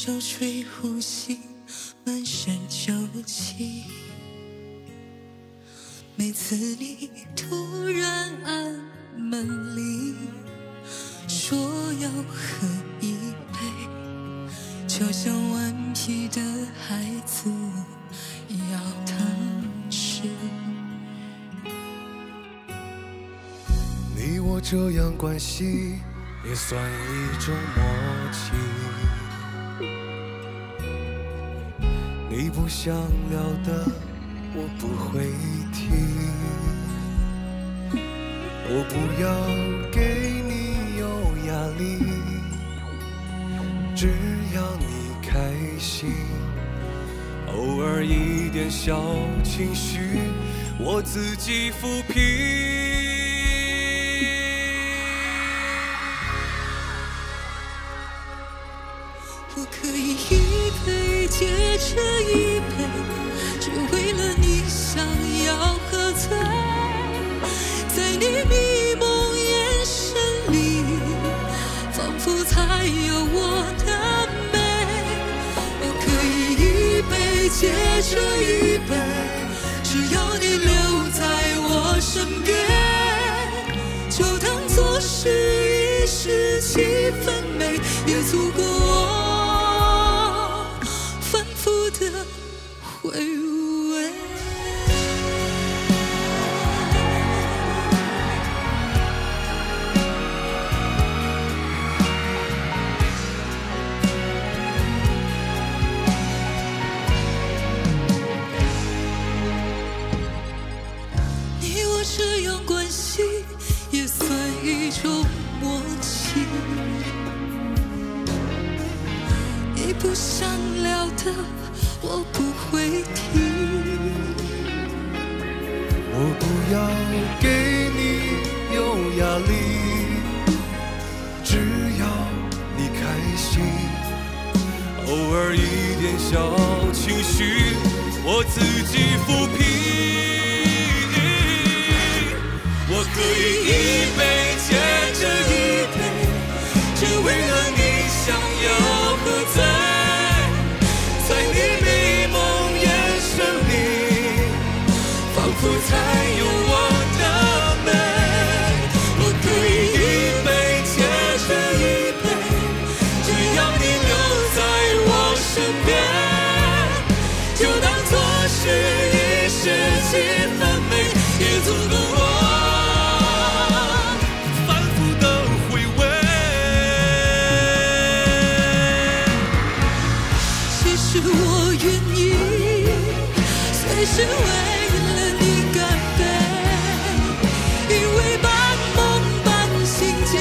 手吹呼吸，满身酒气。每次你突然按门铃，说要喝一杯，就像顽皮的孩子要糖吃。你我这样关系也算一种默契。想聊的，我不会提。我不要给你有压力，只要你开心。偶尔一点小情绪，我自己抚平。杯接着一杯，只要你留在我身边，就当作是一时气氛美，也足够我反复的回味。我不会听。我不要给你有压力，只要你开心。偶尔一点小情绪，我自己抚平。是我愿意，随时为了你干杯，因为半梦半醒间，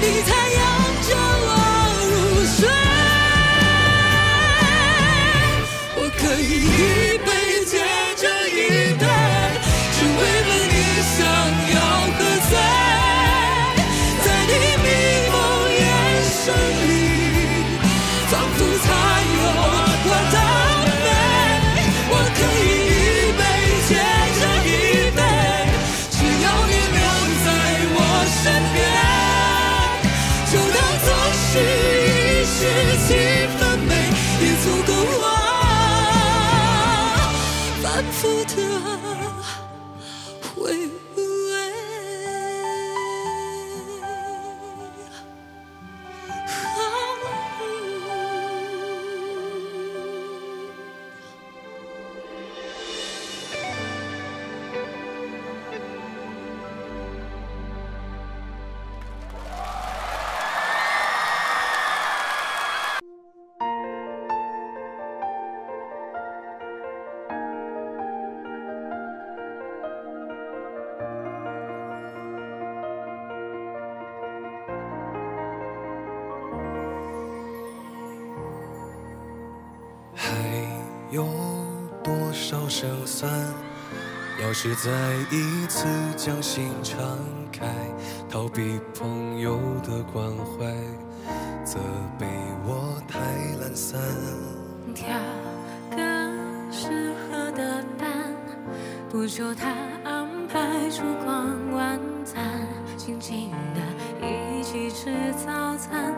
你才拥着我入睡。我可以一杯接着一杯，只为了你想要喝醉，在你迷蒙眼神里是再一次将心敞开，逃避朋友的关怀，责备我太懒散。挑个适合的伴，不不求他安排烛光晚餐，静静的一起吃早餐，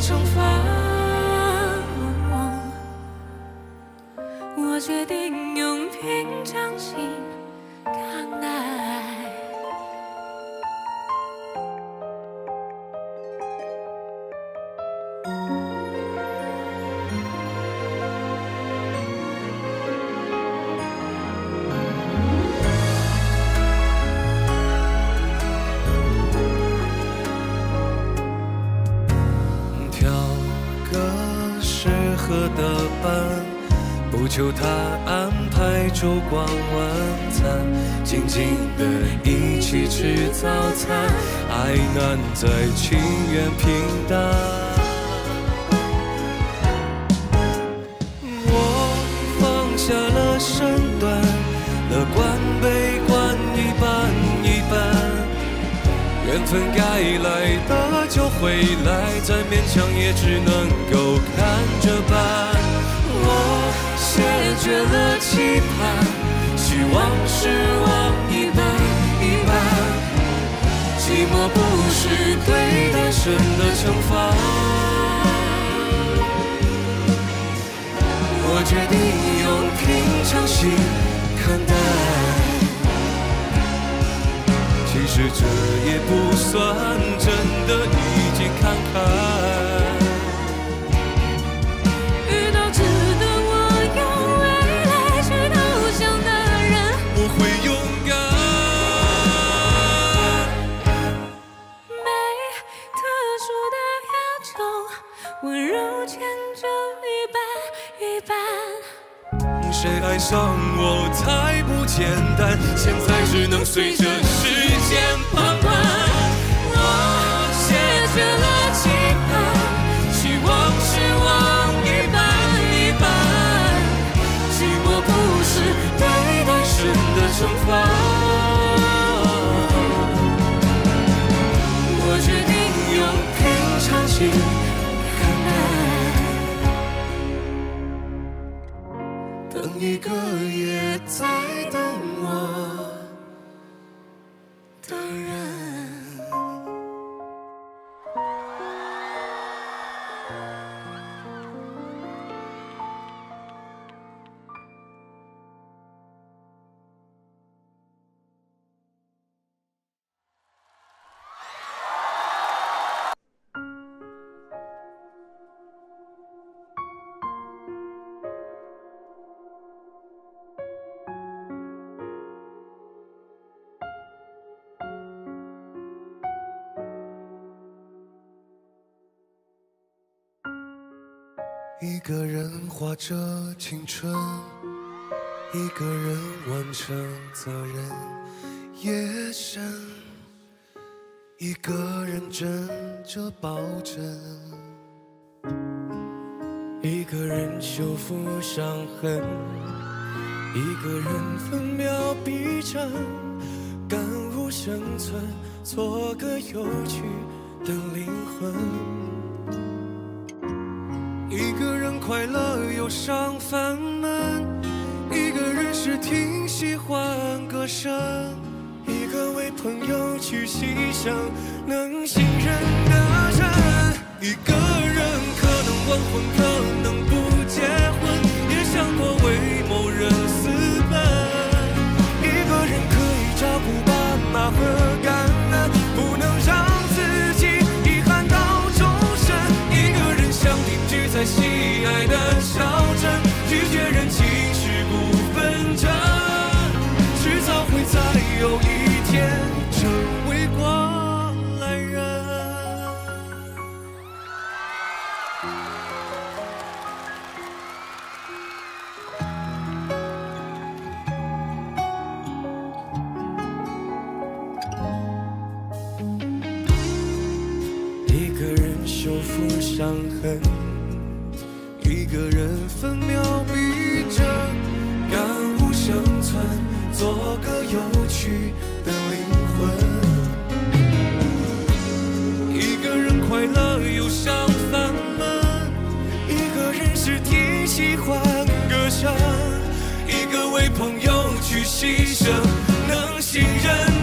惩罚。难在情愿平淡。我放下了身段，乐观悲观一半一半。缘分该来的就会来，再勉强也只能够看着办。我谢绝了期盼，希望是我寂寞不是对单身的惩罚。我决定用平常心看待。其实这也不算真的已经看开。上我太不简单，现在只能随着时间旁观。我谢绝了期盼，希望失望一半一半。寂寞不是对单身的惩罚。我决定用平常心等一个也在等我的人。一个人画着青春，一个人完成责任。夜深，一个人枕着抱枕，一个人修复伤痕，一个人分秒必争，感悟生存，做个有趣的灵魂。上房门，一个人是挺喜欢歌声，一个为朋友去牺牲能信任的人，一个人可能完婚，有一天成为过来人。一个人修复伤痕一个人分秒必争。做个有趣的灵魂。一个人快乐忧伤烦闷，一个人是挺喜欢歌声，一个为朋友去牺牲，能信任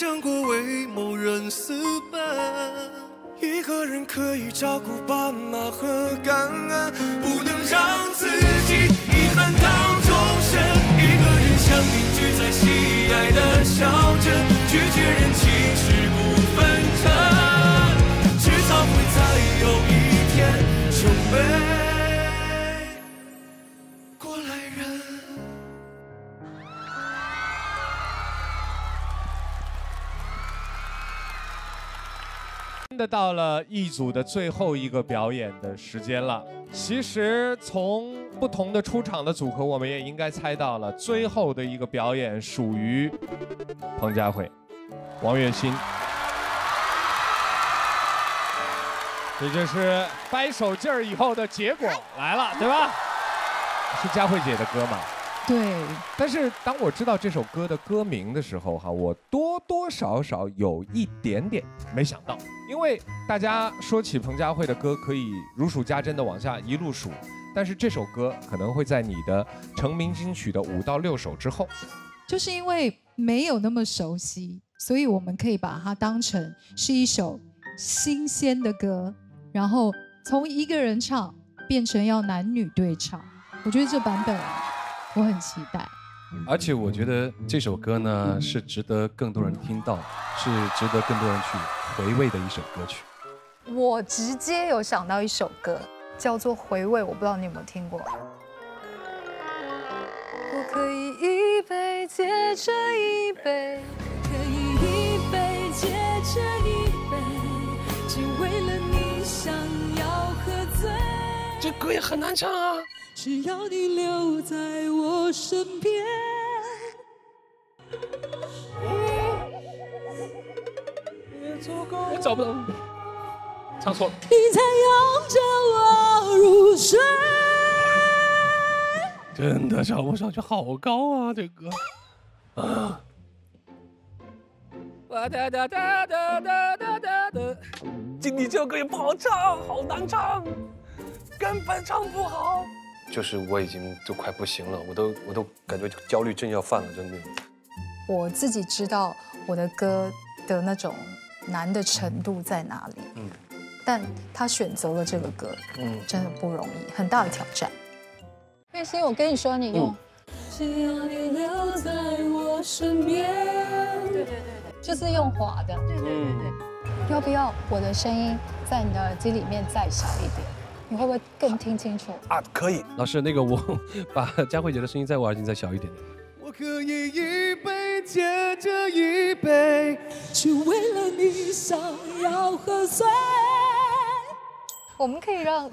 想过为某人私奔。一个人可以照顾爸妈和感恩，不能让自己遗憾到终身。一个人想定居在喜爱的小镇，拒绝人情世故纷争，迟早会在有一天成为的到了一组的最后一个表演的时间了。其实从不同的出场的组合，我们也应该猜到了，最后的一个表演属于彭佳慧、王栎鑫。这就是掰手劲儿以后的结果来了，对吧？是佳慧姐的歌吗？对，但是当我知道这首歌的歌名的时候，哈，我多多少少有一点点没想到，因为大家说起彭佳慧的歌，可以如数家珍的往下一路数，但是这首歌可能会在你的成名金曲的五到六首之后。就是因为没有那么熟悉，所以我们可以把它当成是一首新鲜的歌，然后从一个人唱变成要男女对唱。我觉得这版本我很期待。而且我觉得这首歌呢是值得更多人听到，是值得更多人去回味的一首歌曲。我直接有想到一首歌，叫做《回味》，我不知道你有没有听过。我可以一杯接着一杯，可以一杯接着一杯，只为了你想。歌也很难唱啊。只要你留在我身边。我找不到，唱错了。你在拥着我入睡。真的唱不上去，好高啊，这歌、个。啊。哇哒哒哒哒哒哒哒哒。经理，这首歌也不好唱，好难唱。根本唱不好。就是我已经都快不行了，我都我都感觉焦虑症要犯了，真的。我自己知道我的歌的那种难的程度在哪里，嗯但他选择了这个歌，嗯，真的不容易，很大的挑战。月心，我跟你说，你用，只要你留在我身边。对对对对，就是用滑的，对对对对。要不要我的声音在你的耳机里面再小一点？你会不会更听清楚？啊，可以。老师，那个我 把佳慧姐的声音在我耳机再小一点点。我可以一杯接着一杯，只为了你想要喝醉。我们可以让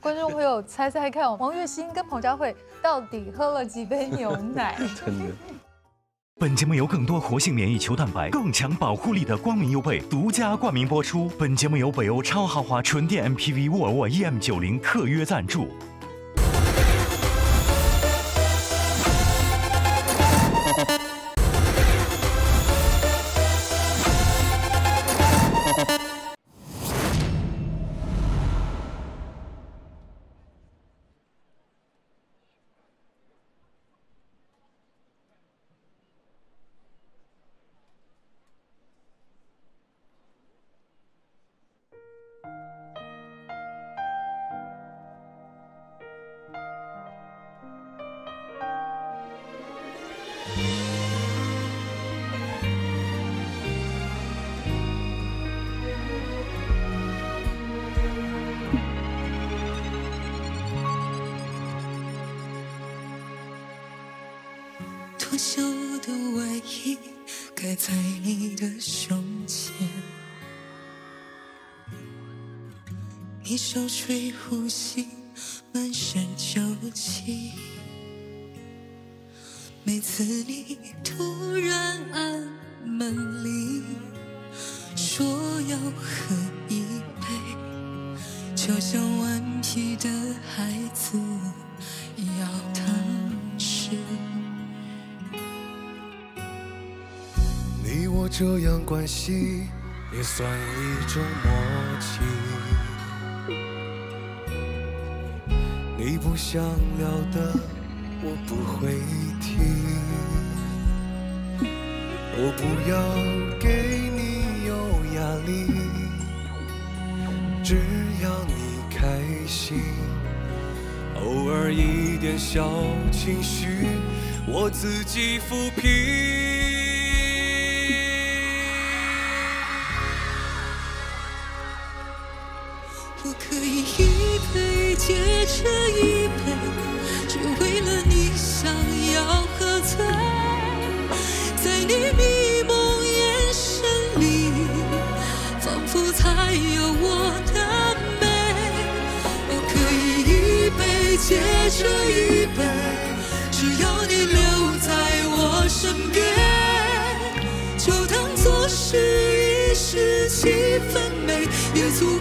观众朋友猜猜看，王栎鑫跟彭佳慧到底喝了几杯牛奶？真的。本节目由更多活性免疫球蛋白、更强保护力的光明优贝独家冠名播出。本节目由北欧超豪华纯电 MPV 沃尔沃 EM90 特约赞助。我的外衣盖在你的胸前你手吹呼吸满身酒气每次你突然按门铃说要喝一杯就像顽皮的孩子要糖这样关系也算一种默契。你不想聊的，我不会提。我不要给你有压力，只要你开心。偶尔一点小情绪，我自己抚平。时气氛美，也足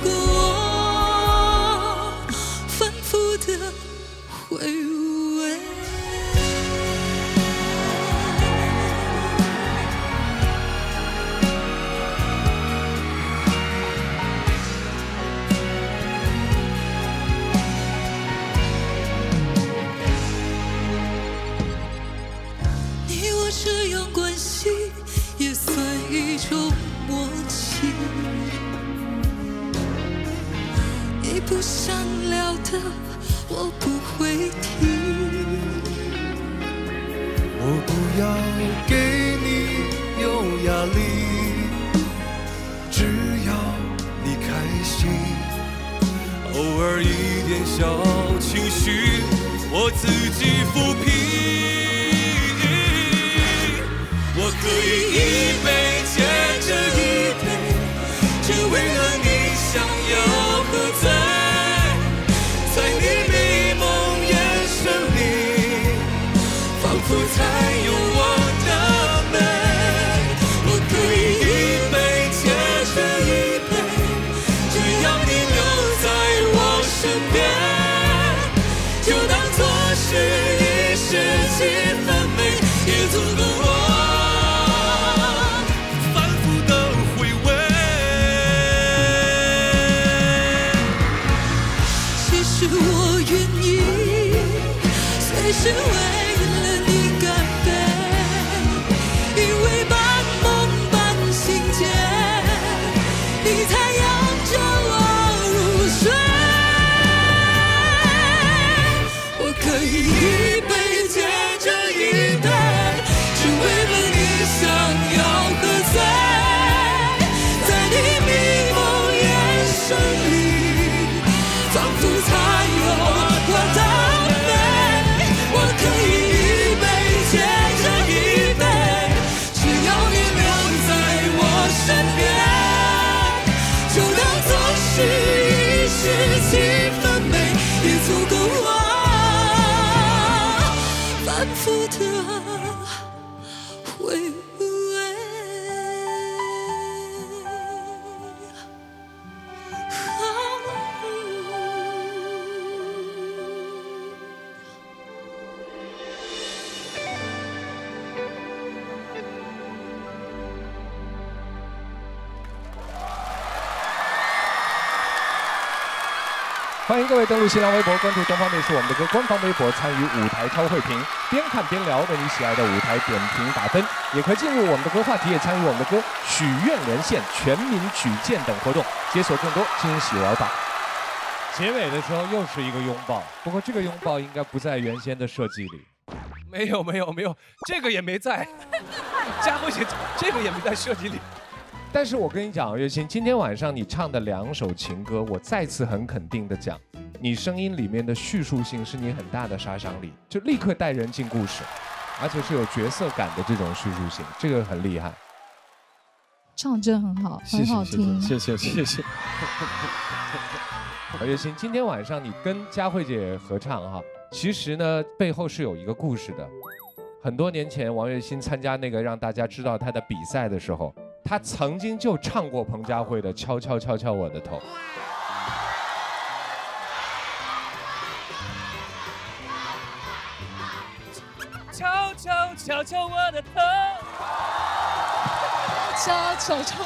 位登录新浪微博，关注东方卫视我们的歌官方微博，参与舞台超会评，边看边聊，为你喜爱的舞台点评打分，也可进入我们的歌话题，也参与我们的歌许愿连线、全民举荐等活动，解锁更多惊喜玩法。结尾的时候又是一个拥抱，不过这个拥抱应该不在原先的设计里。没有没有没有，这个也没在，佳慧姐这个也没在设计里。但是我跟你讲，月琴，今天晚上你唱的两首情歌，我再次很肯定的讲，你声音里面的叙述性是你很大的杀伤力，就立刻带人进故事，而且是有角色感的这种叙述性，这个很厉害。唱真很好，很好听。谢谢谢谢。王栎鑫，今天晚上你跟佳慧姐合唱哈，其实呢背后是有一个故事的。很多年前，王栎鑫参加那个让大家知道他的比赛的时候，他曾经就唱过彭佳慧的《敲敲敲敲我的头》。敲敲我的头，敲敲敲，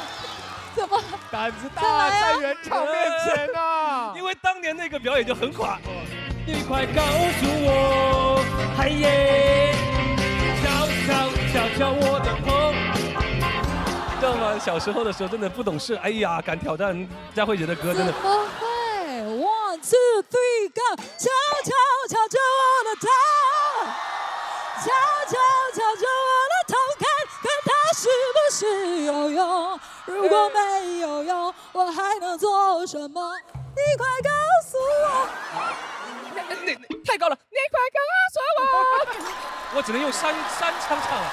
怎么？胆子大，在原唱面前呢。因为当年那个表演就很垮。你快告诉我，嗨耶！敲敲敲敲我的头，知道吗？小时候的时候真的不懂事，哎呀，敢挑战佳慧姐的歌，真的。不会？One two three go！敲敲敲敲我的头，敲敲敲着我的头，看看它是不是有用？如果没有用，我还能做什么？你快告诉我！那那太高了，你快告诉我！我只能用三三腔唱了。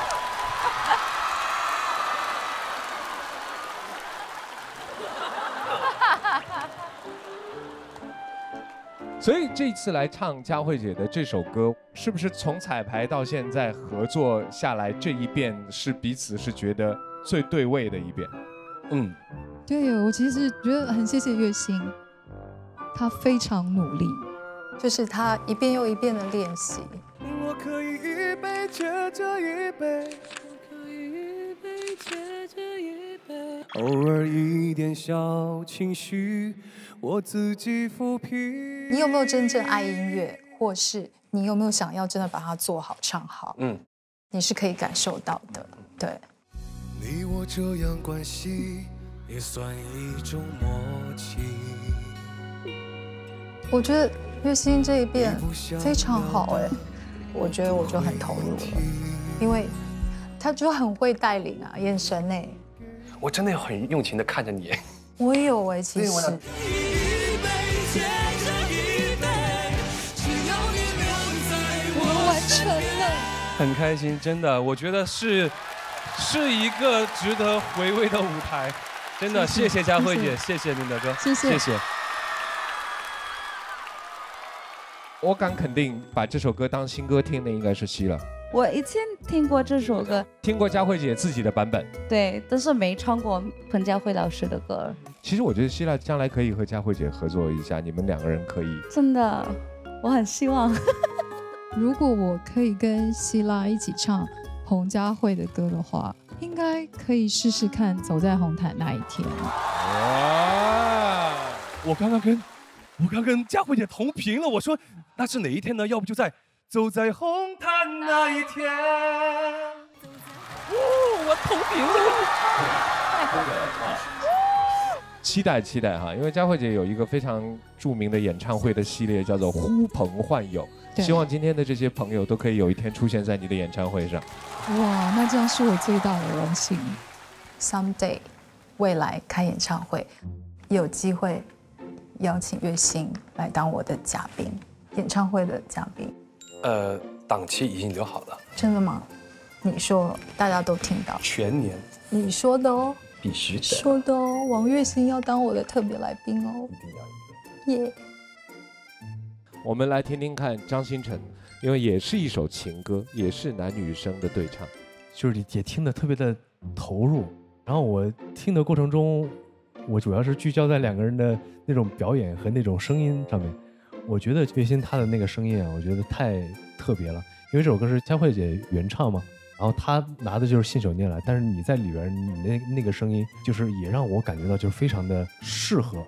所以这次来唱佳慧姐的这首歌，是不是从彩排到现在合作下来这一遍是彼此是觉得最对味的一遍？嗯，对我其实觉得很谢谢月星，他非常努力，就是他一遍又一遍的练习。我可以一杯接着一杯。偶尔一点小情绪，我自己抚平。你有没有真正爱音乐，或是你有没有想要真的把它做好、唱好？嗯，你是可以感受到的。对。你我这样关系，也算一种默契。我觉得月星这一遍非常好哎，我觉得我就很投入了，因为他就很会带领啊，眼神哎。我真的很用情的看着你，我也有哎，其实。我完成了。很开心，真的，我觉得是，是一个值得回味的舞台，真的，谢谢佳慧姐，谢谢您的歌，谢谢，谢谢。我敢肯定，把这首歌当新歌听的应该是希了。我以前听过这首歌，听过佳慧姐自己的版本，对，但是没唱过彭佳慧老师的歌。其实我觉得希腊将来可以和佳慧姐合作一下，你们两个人可以。真的，我很希望。如果我可以跟希腊一起唱彭佳慧的歌的话，应该可以试试看走在红毯那一天。哇！我刚刚跟，我刚跟佳慧姐同频了，我说那是哪一天呢？要不就在。走在红毯那一天，哦我同频了。期待期待哈，因为佳慧姐有一个非常著名的演唱会的系列，叫做呼朋唤友。希望今天的这些朋友都可以有一天出现在你的演唱会上。哇，那这样是我最大的荣幸。Someday，未来开演唱会，有机会邀请月星来当我的嘉宾，演唱会的嘉宾。呃，档期已经留好了。真的吗？你说，大家都听到。全年。你说的哦。必须的。说的哦，王栎鑫要当我的特别来宾哦。一定要耶。我们来听听看张新成，因为也是一首情歌，也是男女生的对唱，就是也听得特别的投入。然后我听的过程中，我主要是聚焦在两个人的那种表演和那种声音上面。我觉得月心她的那个声音啊，我觉得太特别了，因为这首歌是佳慧姐原唱嘛，然后她拿的就是信手拈来，但是你在里边，你那那个声音就是也让我感觉到就是非常的适合，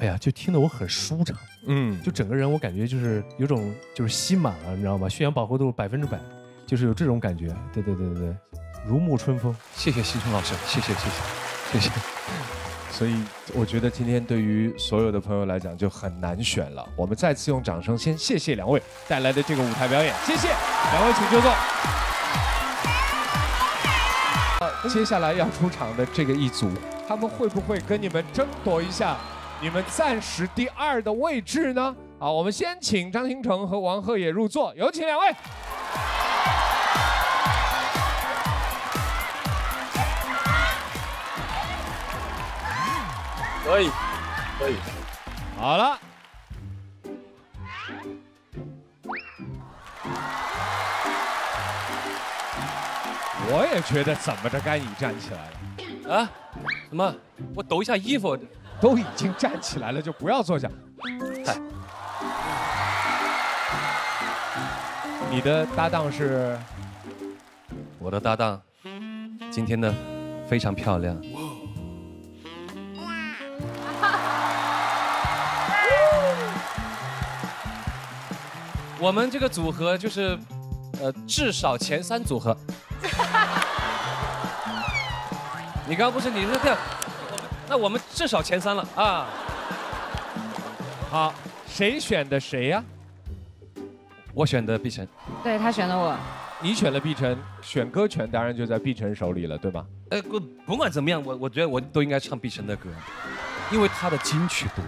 哎呀，就听得我很舒畅，嗯，就整个人我感觉就是有种就是吸满了，你知道吗？血氧饱和度百分之百，就是有这种感觉，对对对对对，如沐春风。谢谢西春老师，谢谢谢谢谢谢。所以我觉得今天对于所有的朋友来讲就很难选了。我们再次用掌声先谢谢两位带来的这个舞台表演，谢谢两位，请就坐。接下来要出场的这个一组，他们会不会跟你们争夺一下你们暂时第二的位置呢？好，我们先请张新成和王鹤野入座，有请两位。可以，可以。好了。我也觉得怎么着该你站起来了，啊？什么？我抖一下衣服，都已经站起来了，就不要坐下。嗨，你的搭档是？我的搭档，今天呢，非常漂亮。我们这个组合就是，呃，至少前三组合。你刚刚不是你是这样，那我们至少前三了啊。好，谁选的谁呀？我选的碧晨。对他选的我。你选了碧晨，选歌权当然就在碧晨手里了，对吧？呃，不不管怎么样，我我觉得我都应该唱碧晨的歌，因为他的金曲多。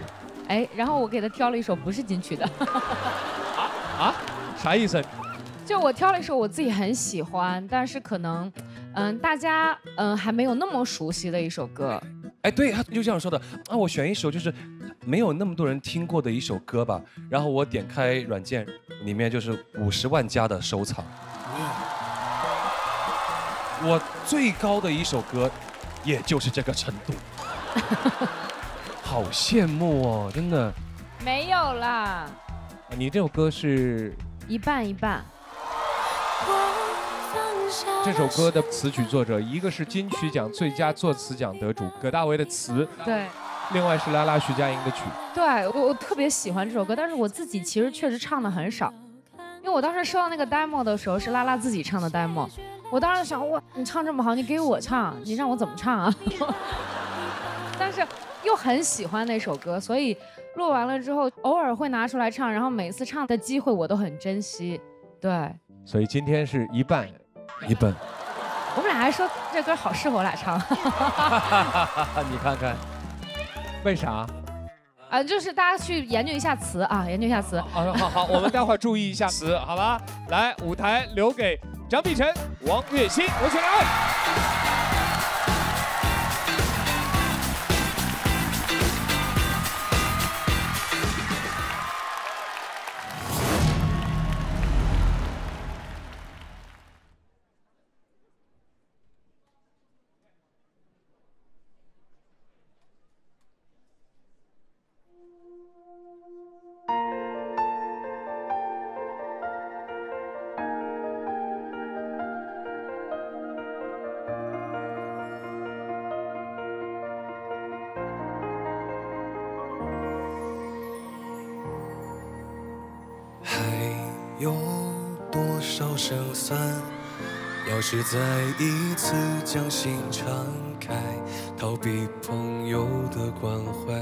哎，然后我给他挑了一首不是金曲的。啊啊？啥意思？就我挑了一首我自己很喜欢，但是可能，嗯，大家嗯还没有那么熟悉的一首歌。哎，对，他就这样说的啊，我选一首就是没有那么多人听过的一首歌吧。然后我点开软件，里面就是五十万加的收藏。我最高的一首歌，也就是这个程度。好羡慕哦，真的。没有啦。你这首歌是？一半一半。这首歌的词曲作者，一个是金曲奖最佳作词奖得主葛大为的词，对，另外是拉拉徐佳莹的曲。对我我特别喜欢这首歌，但是我自己其实确实唱的很少，因为我当时收到那个 demo 的时候是拉拉自己唱的 demo，我当时想哇，你唱这么好，你给我唱，你让我怎么唱啊？但是又很喜欢那首歌，所以录完了之后偶尔会拿出来唱，然后每次唱的机会我都很珍惜，对。所以今天是一半，一半。我们俩还说这歌好适合我俩唱。你看看，为啥？啊，就是大家去研究一下词啊，研究一下词。好好好，我们待会儿注意一下词，好吧？来，舞台留给张碧晨、王栎鑫，我选两再一次将心敞开，逃避朋友的关怀，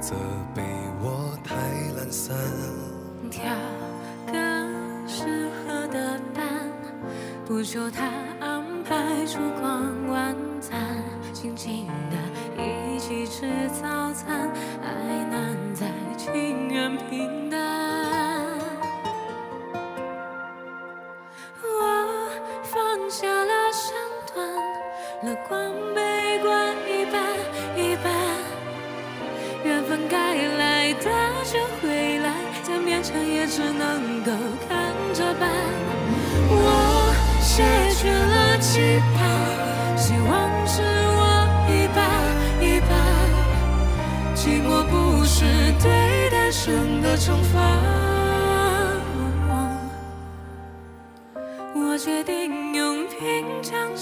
责备我太懒散。挑个适合的伴，不求他安排烛光期盼，希望是我一半一半，寂寞不是对单身的惩罚。我决定用平常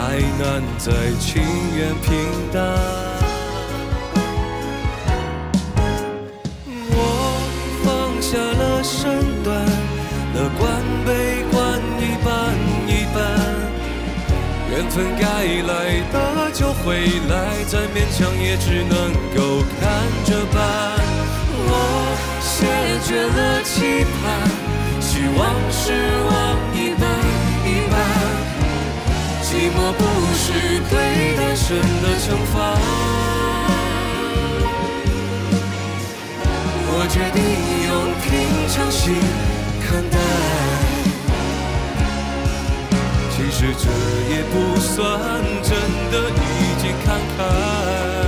爱难在情愿平淡。我放下了身段，乐观悲观一半一半。缘分该来的就会来，再勉强也只能够看着办。我谢绝了期盼，希望失望。寂寞不是对单身的惩罚。我决定用平常心看待。其实这也不算真的已经看开。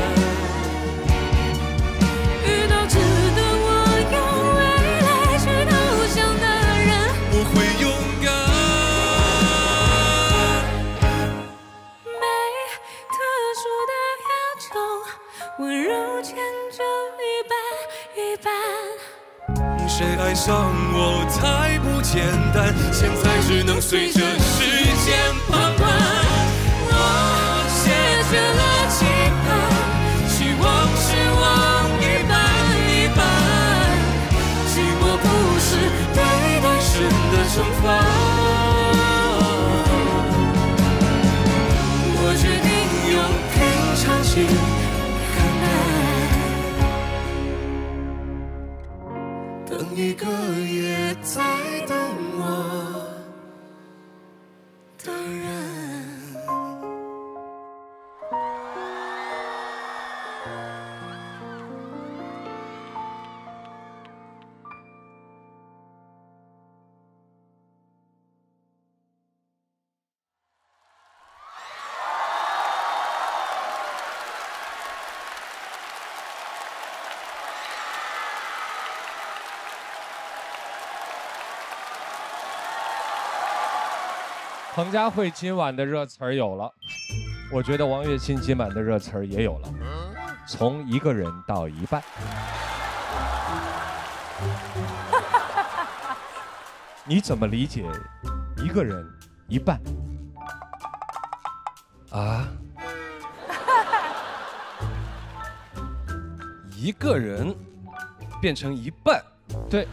彭佳慧今晚的热词儿有了，我觉得王栎鑫今晚的热词儿也有了，从一个人到一半。你怎么理解一个人一半？啊？一个人变成一半，对。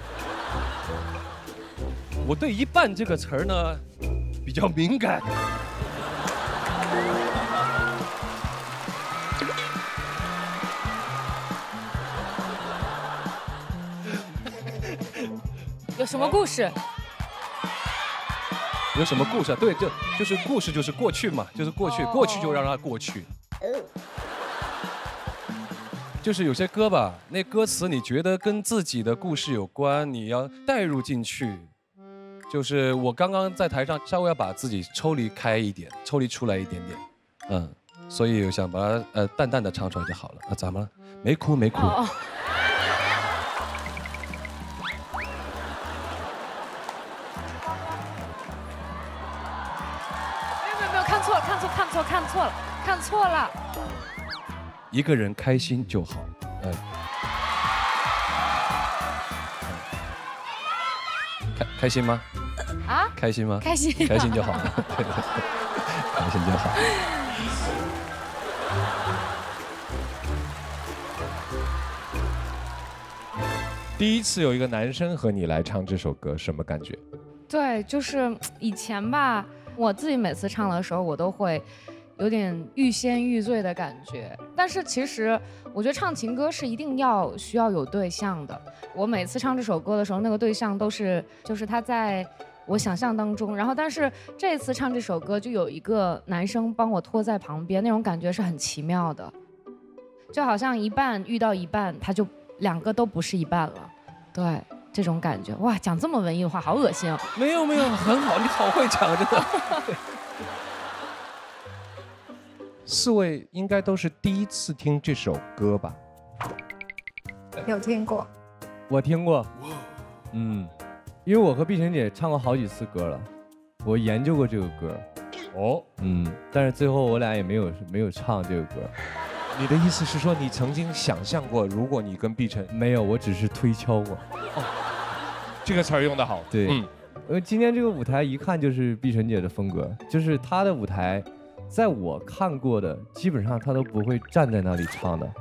我对“一半”这个词儿呢比较敏感。有什么故事？有什么故事啊？对，就就是故事，就是过去嘛，就是过去，过去就让它过去。就是有些歌吧，那歌词你觉得跟自己的故事有关，你要带入进去。就是我刚刚在台上稍微要把自己抽离开一点，抽离出来一点点，嗯，所以我想把它呃淡淡的唱出来就好了。啊，怎么了？没哭没哭。哦没有没有没有，看错了看错看错看错了看错了。一个人开心就好，嗯。开开心吗？啊？开心吗？开心开心就好，开心就好。第一次有一个男生和你来唱这首歌，什么感觉？对，就是以前吧，我自己每次唱的时候，我都会有点欲仙欲醉的感觉。但是其实，我觉得唱情歌是一定要需要有对象的。我每次唱这首歌的时候，那个对象都是就是他在我想象当中。然后，但是这次唱这首歌，就有一个男生帮我拖在旁边，那种感觉是很奇妙的，就好像一半遇到一半，他就两个都不是一半了。对，这种感觉，哇，讲这么文艺的话，好恶心啊。没有没有，很好，你好会讲，真的。四位应该都是第一次听这首歌吧？有听过？我听过，嗯，因为我和碧晨姐唱过好几次歌了，我研究过这个歌，哦，嗯，但是最后我俩也没有没有唱这个歌。你的意思是说，你曾经想象过，如果你跟碧晨没有，我只是推敲过。这个词儿用得好，对，嗯，因为今天这个舞台一看就是碧晨姐的风格，就是她的舞台，在我看过的，基本上她都不会站在那里唱的，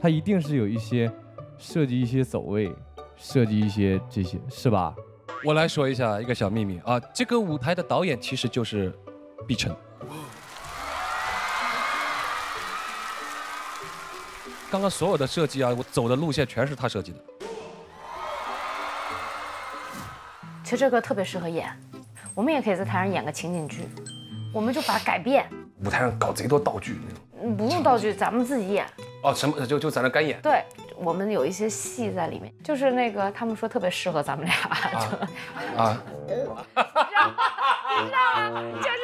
她一定是有一些设计一些走位，设计一些这些，是吧？我来说一下一个小秘密啊，这个舞台的导演其实就是碧晨。刚刚所有的设计啊，我走的路线全是他设计的。其实这个特别适合演，我们也可以在台上演个情景剧，我们就把它改变。舞台上搞贼多道具那种。嗯，不用道具，咱们自己演。哦，什么就就在那干演。对，我们有一些戏在里面，就是那个他们说特别适合咱们俩。啊。你知道吗？就是。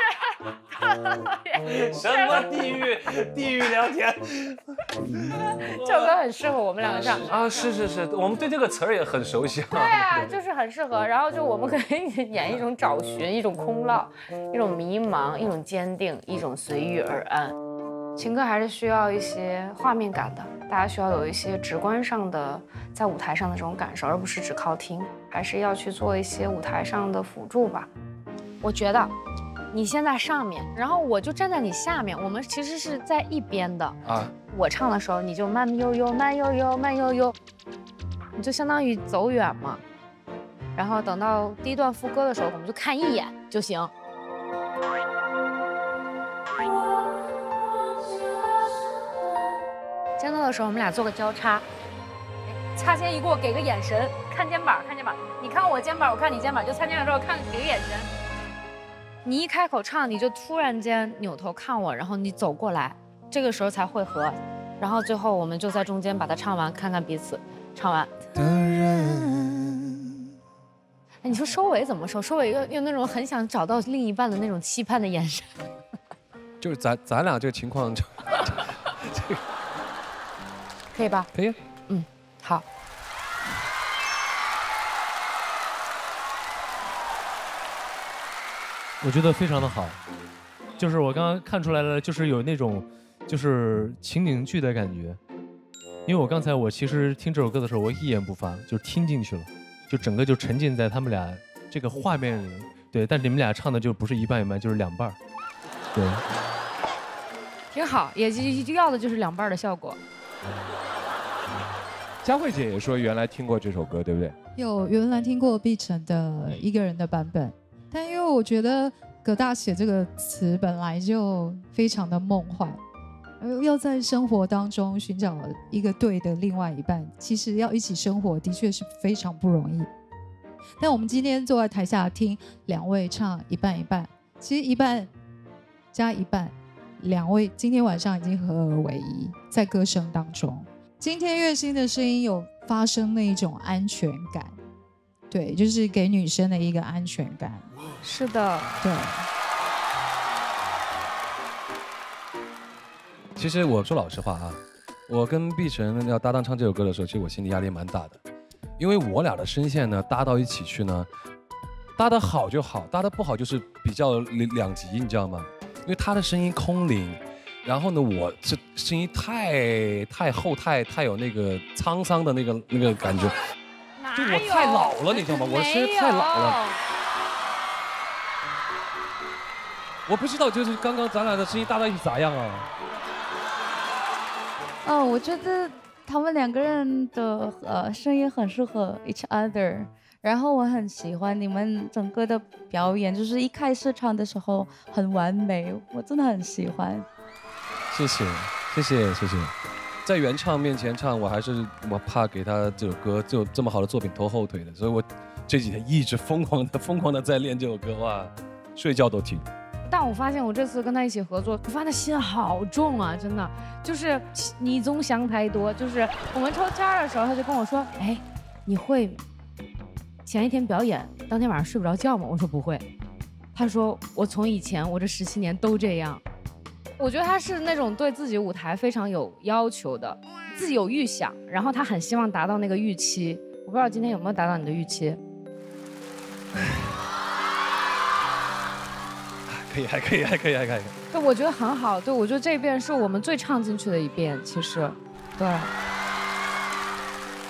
什么地狱地狱聊天？这首歌很适合我们两个唱啊！是是是，我们对这个词儿也很熟悉。对啊，就是很适合。然后就我们可以演一种找寻，一种空落，一种迷茫，一种坚定，一种随遇而安。情歌还是需要一些画面感的，大家需要有一些直观上的在舞台上的这种感受，而不是只靠听，还是要去做一些舞台上的辅助吧。我觉得。你先在上面，然后我就站在你下面，我们其实是在一边的啊。我唱的时候，你就慢悠悠、慢悠悠、慢悠悠，你就相当于走远嘛。然后等到第一段副歌的时候，我们就看一眼就行。的时候，我们俩做个交叉，擦肩一过，给个眼神，看肩膀，看肩膀，你看我肩膀，我看你肩膀，就擦肩的时候看，给个眼神。你一开口唱，你就突然间扭头看我，然后你走过来，这个时候才会合，然后最后我们就在中间把它唱完，看看彼此，唱完。哎，你说收尾怎么收？收尾用用那种很想找到另一半的那种期盼的眼神。就是咱咱俩这个情况就，可以吧？可以。嗯，好。我觉得非常的好，就是我刚刚看出来了，就是有那种，就是情景剧的感觉。因为我刚才我其实听这首歌的时候，我一言不发，就听进去了，就整个就沉浸在他们俩这个画面里。对，但你们俩唱的就不是一半一半，就是两半对，挺好，也就要的就是两半的效果。佳慧姐也说原来听过这首歌，对不对？有原来听过碧晨的一个人的版本。但因为我觉得葛大写这个词本来就非常的梦幻，而要在生活当中寻找一个对的另外一半，其实要一起生活的确是非常不容易。但我们今天坐在台下听两位唱一半一半，其实一半加一半，两位今天晚上已经合而为一，在歌声当中，今天月星的声音有发生那一种安全感。对，就是给女生的一个安全感。是的，对。其实我说老实话啊，我跟碧晨要搭档唱这首歌的时候，其实我心里压力蛮大的，因为我俩的声线呢搭到一起去呢，搭的好就好，搭的不好就是比较两极，你知道吗？因为他的声音空灵，然后呢，我这声音太太厚，太太有那个沧桑的那个那个感觉。就我太老了，你知道吗？我的声音太老了。我不知道，就是刚刚咱俩的声音搭在一起咋样啊？哦，我觉得他们两个人的呃声音很适合 each other，然后我很喜欢你们整个的表演，就是一开始唱的时候很完美，我真的很喜欢。谢谢，谢谢，谢谢。在原唱面前唱，我还是我怕给他这首歌就这么好的作品拖后腿的，所以我这几天一直疯狂的疯狂的在练这首歌，哇，睡觉都听。但我发现我这次跟他一起合作，我发现他心好重啊，真的，就是你总想太多。就是我们抽签的时候，他就跟我说，哎，你会前一天表演当天晚上睡不着觉吗？我说不会。他说我从以前我这十七年都这样。我觉得他是那种对自己舞台非常有要求的，自己有预想，然后他很希望达到那个预期。我不知道今天有没有达到你的预期。可以，还可以，还可以，还可以。对，我觉得很好。对，我觉得这一遍是我们最唱进去的一遍。其实，对。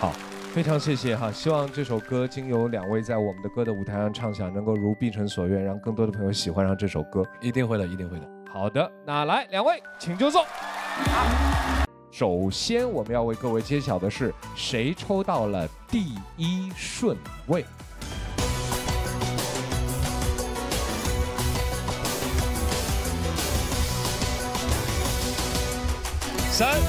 好，非常谢谢哈。希望这首歌经由两位在我们的歌的舞台上唱响，能够如碧晨所愿，让更多的朋友喜欢上这首歌。一定会的，一定会的。好的那来两位请就坐。首先我们要为各位揭晓的是谁抽到了第一顺位？三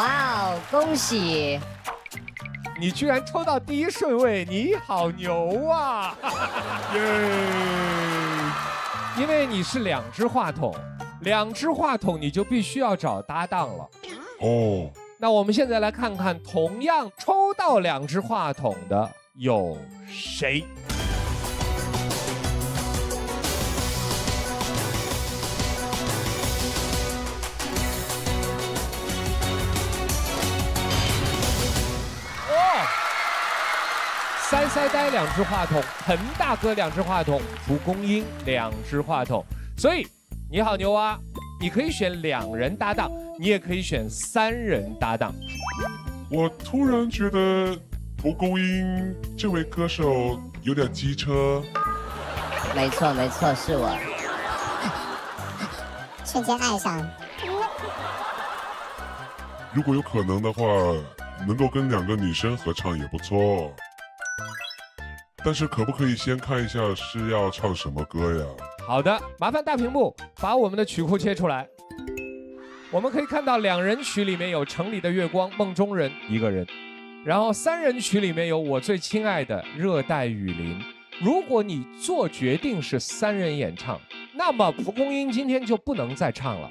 哇哦，恭喜！你居然抽到第一顺位，你好牛啊！耶！因为你是两只话筒，两只话筒你就必须要找搭档了。哦。那我们现在来看看，同样抽到两只话筒的有谁？塞塞呆两只话筒，彭大哥两只话筒，蒲公英两只话筒。所以，你好牛蛙！你可以选两人搭档，你也可以选三人搭档。我突然觉得蒲公英这位歌手有点机车。没错没错，是我。瞬间爱上。如果有可能的话，能够跟两个女生合唱也不错。但是可不可以先看一下是要唱什么歌呀？好的，麻烦大屏幕把我们的曲库切出来。我们可以看到两人曲里面有《城里的月光》《梦中人》一个人，然后三人曲里面有《我最亲爱的热带雨林》。如果你做决定是三人演唱，那么蒲公英今天就不能再唱了。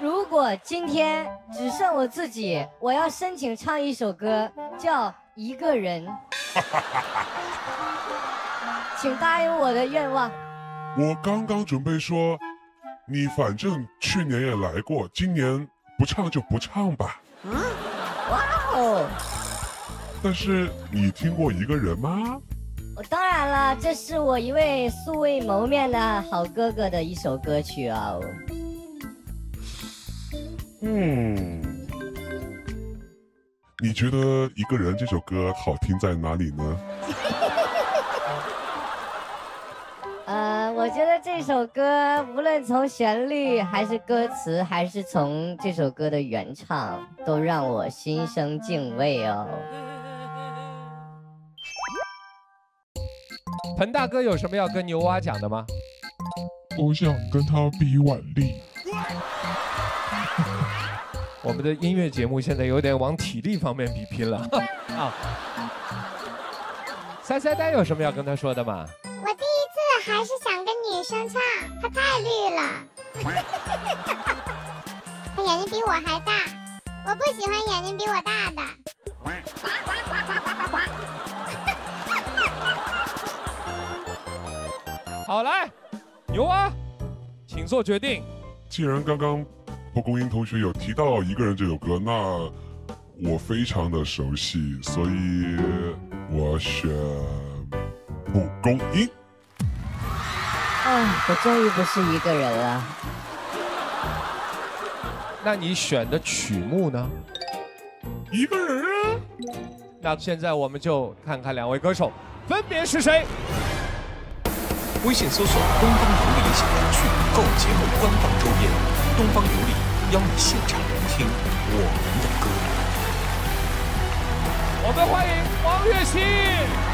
如果今天只剩我自己，我要申请唱一首歌，叫《一个人》。请答应我的愿望。我刚刚准备说，你反正去年也来过，今年不唱就不唱吧。嗯，哇哦！但是你听过一个人吗？我当然了，这是我一位素未谋面的好哥哥的一首歌曲哦。嗯，你觉得一个人这首歌好听在哪里呢？呃我觉得这首歌无论从旋律还是歌词，还是从这首歌的原唱，都让我心生敬畏哦。彭大哥有什么要跟牛蛙讲的吗？我想跟他比腕力。我们的音乐节目现在有点往体力方面比拼了啊。塞塞呆有什么要跟他说的吗？我第一次还是想跟。女生唱，她太绿了。她眼睛比我还大，我不喜欢眼睛比我大的。好来，牛啊，请做决定。既然刚刚蒲公英同学有提到一个人这首歌，那我非常的熟悉，所以我选蒲公英。啊！我终于不是一个人了。那你选的曲目呢？一个人啊。那现在我们就看看两位歌手分别是谁。微信搜索“东方有理”小程序，购节目官方周边。东方有理邀你现场聆听我们的歌。我们欢迎王栎鑫。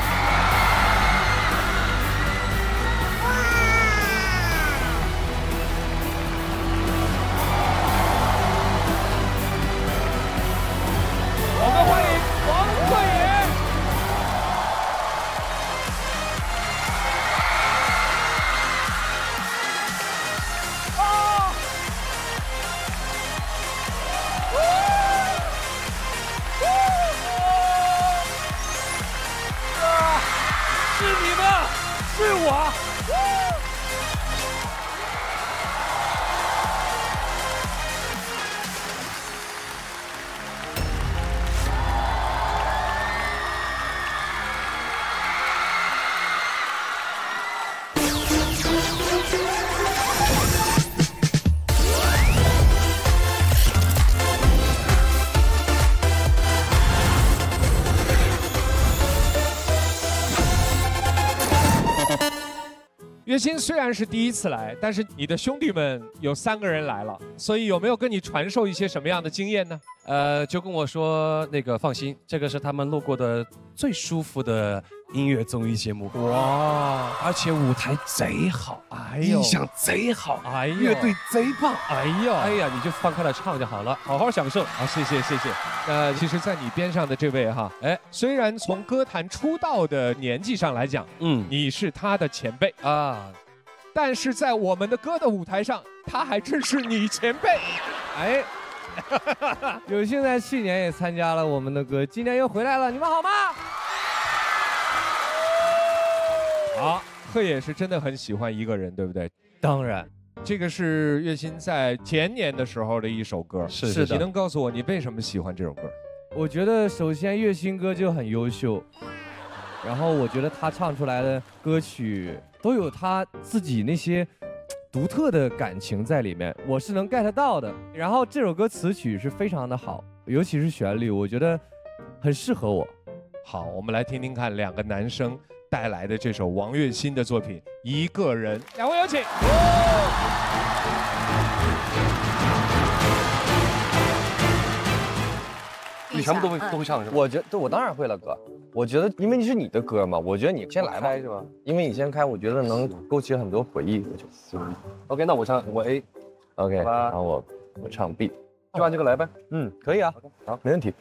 月薪虽然是第一次来，但是你的兄弟们有三个人来了，所以有没有跟你传授一些什么样的经验呢？呃，就跟我说那个放心，这个是他们路过的最舒服的音乐综艺节目。哇，而且舞台贼好，哎呦，音响贼好，哎呦，乐队贼棒，哎呦，哎呀，你就放开了唱就好了，好好享受。好，谢谢谢谢。那其实，在你边上的这位哈，哎，虽然从歌坛出道的年纪上来讲，嗯，你是他的前辈啊，但是在我们的歌的舞台上，他还真是你前辈，哎。有幸在去年也参加了我们的歌，今年又回来了，你们好吗？好，贺野是真的很喜欢一个人，对不对？当然，这个是月薪在前年的时候的一首歌。是是的。你能告诉我你为什么喜欢这首歌？我觉得首先月薪歌就很优秀，然后我觉得他唱出来的歌曲都有他自己那些。独特的感情在里面，我是能 get 到的。然后这首歌词曲是非常的好，尤其是旋律，我觉得很适合我。好，我们来听听看两个男生带来的这首王栎鑫的作品《一个人》，两位有请。你全部都会都会唱是吧？我觉得我当然会了哥。我觉得因为你是你的歌嘛，我觉得你先来吧，是吧？因为你先开，我觉得能勾起很多回忆。OK，那我唱我 A，OK，然后我我唱 B，就按这个来呗。嗯，可以啊，好，没问题。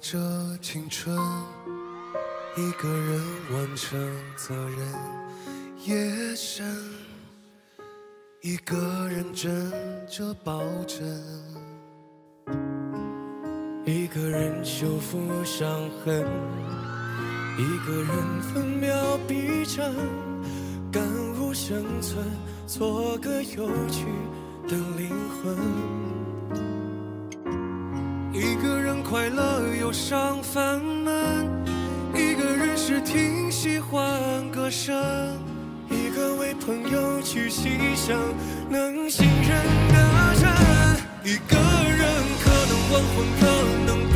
人画着青春，一个人完成责任。夜深，一个人枕着抱枕，一个人修复伤痕，一个人分秒必争，感悟生存，做个有趣的灵魂。快乐，忧伤烦闷；一个人时听喜欢歌声；一个为朋友去牺牲，能信任的人。一个人可能晚婚，可能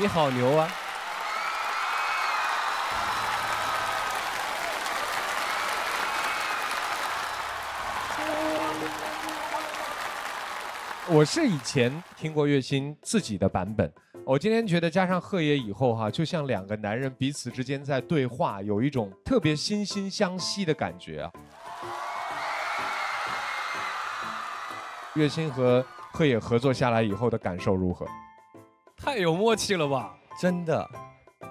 你好牛啊！我是以前听过月薪自己的版本，我今天觉得加上贺爷以后哈，就像两个男人彼此之间在对话，有一种特别惺惺相惜的感觉啊。月薪和贺野合作下来以后的感受如何？太有默契了吧！真的，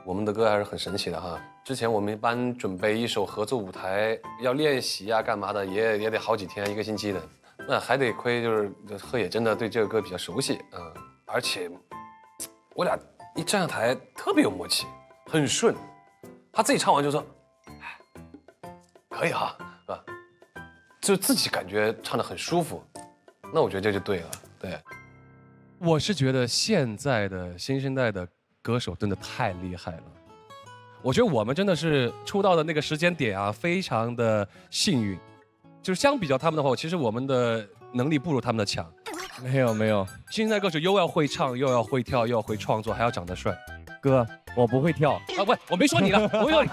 我们的歌还是很神奇的哈。之前我们一般准备一首合作舞台要练习啊，干嘛的也也得好几天，一个星期的。那还得亏，就是贺野真的对这个歌比较熟悉，嗯，而且我俩一站上台特别有默契，很顺。他自己唱完就说：“可以哈，是吧？”就自己感觉唱得很舒服，那我觉得这就对了。对，我是觉得现在的新生代的歌手真的太厉害了。我觉得我们真的是出道的那个时间点啊，非常的幸运。就是相比较他们的话，其实我们的能力不如他们的强。没有没有，新生代歌手又要会唱，又要会跳，又要会创作，还要长得帅。哥，我不会跳啊！不，我没说你了，我没说你。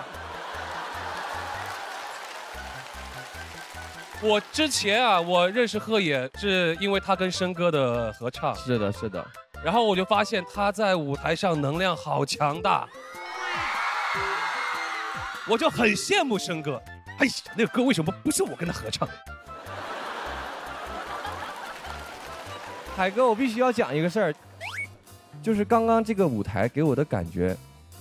我之前啊，我认识贺野是因为他跟申哥的合唱。是的，是的。然后我就发现他在舞台上能量好强大，我就很羡慕申哥。哎呀，那个歌为什么不是我跟他合唱？海哥，我必须要讲一个事儿，就是刚刚这个舞台给我的感觉，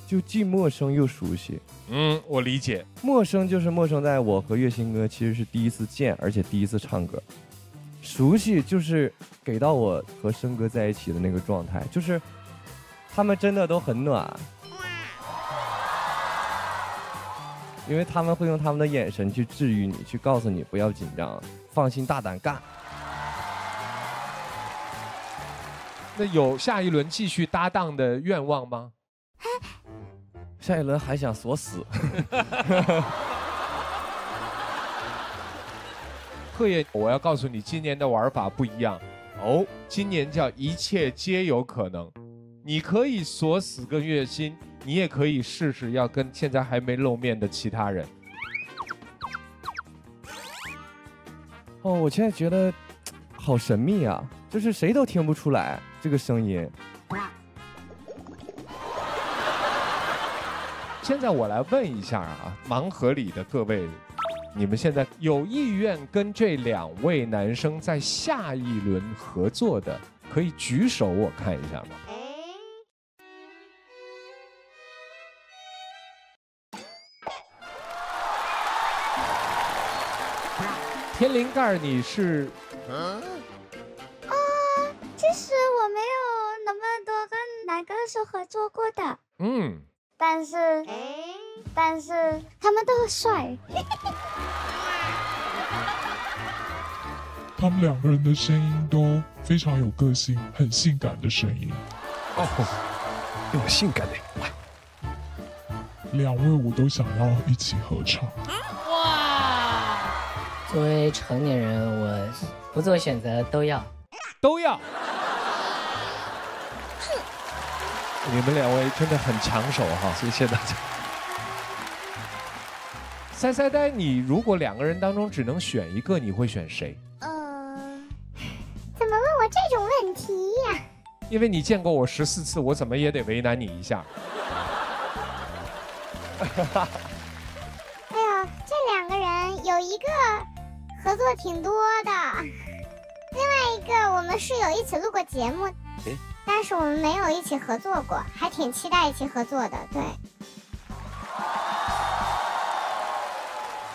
就既陌生又熟悉。嗯，我理解。陌生就是陌生，在我和月星哥其实是第一次见，而且第一次唱歌。熟悉就是给到我和生哥在一起的那个状态，就是他们真的都很暖。因为他们会用他们的眼神去治愈你，去告诉你不要紧张，放心大胆干。那有下一轮继续搭档的愿望吗？下一轮还想锁死。贺爷，我要告诉你，今年的玩法不一样哦。今年叫一切皆有可能，你可以锁死跟月薪。你也可以试试，要跟现在还没露面的其他人。哦，我现在觉得好神秘啊，就是谁都听不出来这个声音。现在我来问一下啊，盲盒里的各位，你们现在有意愿跟这两位男生在下一轮合作的，可以举手，我看一下吗？天灵盖，你是？啊，其实我没有那么多跟男歌手合作过的。嗯，但是，但是他们都很帅。他们两个人的声音都非常有个性，很性感的声音。哦，有性感的，两位我都想要一起合唱。哇作为成年人，我不做选择都要，都要。你们两位真的很抢手哈，谢谢大家。塞塞呆，你如果两个人当中只能选一个，你会选谁？呃，怎么问我这种问题呀？因为你见过我十四次，我怎么也得为难你一下。哎呀，这两个人有一个。合作挺多的，另外一个我们是有一起录过节目，但是我们没有一起合作过，还挺期待一起合作的。对，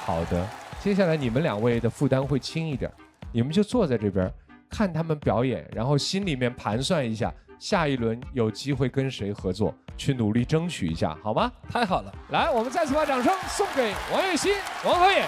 好的，接下来你们两位的负担会轻一点，你们就坐在这边看他们表演，然后心里面盘算一下下一轮有机会跟谁合作，去努力争取一下，好吗？太好了，来，我们再次把掌声送给王栎鑫、王和野。